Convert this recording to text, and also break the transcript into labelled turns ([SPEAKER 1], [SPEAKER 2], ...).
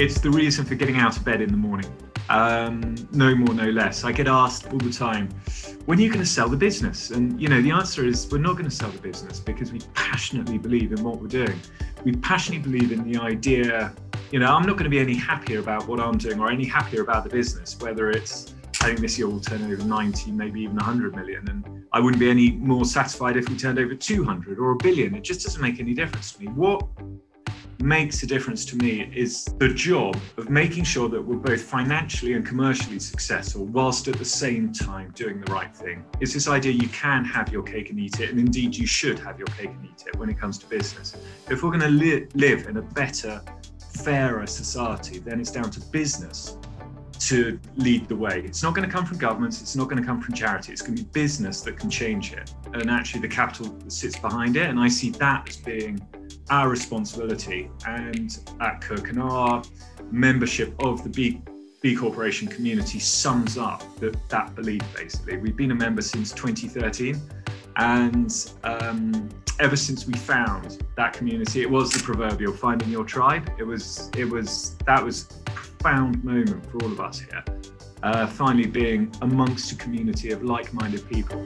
[SPEAKER 1] It's the reason for getting out of bed in the morning. Um, no more, no less. I get asked all the time, when are you going to sell the business? And you know, the answer is we're not going to sell the business because we passionately believe in what we're doing. We passionately believe in the idea. You know, I'm not going to be any happier about what I'm doing or any happier about the business, whether it's I think this year we'll turn over 90, maybe even 100 million. And I wouldn't be any more satisfied if we turned over 200 or a billion. It just doesn't make any difference to me. What makes a difference to me is the job of making sure that we're both financially and commercially successful whilst at the same time doing the right thing. It's this idea you can have your cake and eat it, and indeed you should have your cake and eat it when it comes to business. If we're going to li- live in a better, fairer society, then it's down to business to lead the way. It's not going to come from governments, it's not going to come from charity, it's going to be business that can change it. And actually, the capital that sits behind it. And I see that as being our responsibility. And at Cook and our membership of the B, B Corporation community sums up that, that belief basically. We've been a member since 2013. And um, ever since we found that community, it was the proverbial finding your tribe. It was, it was, that was profound moment for all of us here. Uh, finally, being amongst a community of like minded people.